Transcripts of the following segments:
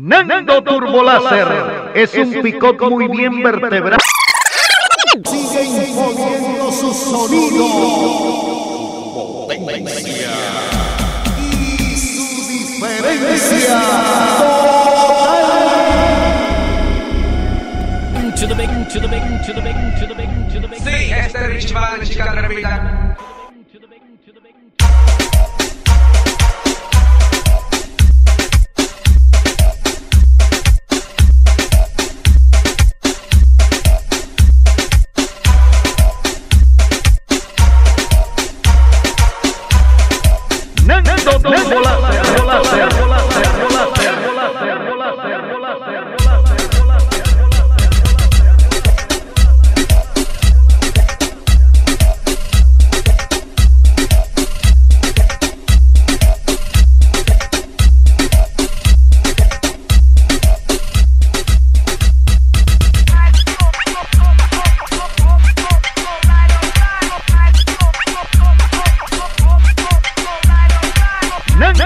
Nando Turboláser es un picot muy bien vertebrado. Sigue imponiendo su sonido. Potencia. Y su diferencia. to the big, to the big, to the big, to the big, to the big. Sí, este Richie Van, chica tremenda. 没有了。Nando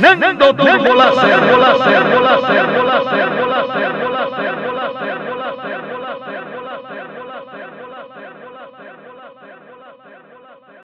Nando Lacerda, Lacerda, Lacerda, Lacerda, Lacerda, Lacerda, Lacerda, Lacerda, Lacerda, Lacerda,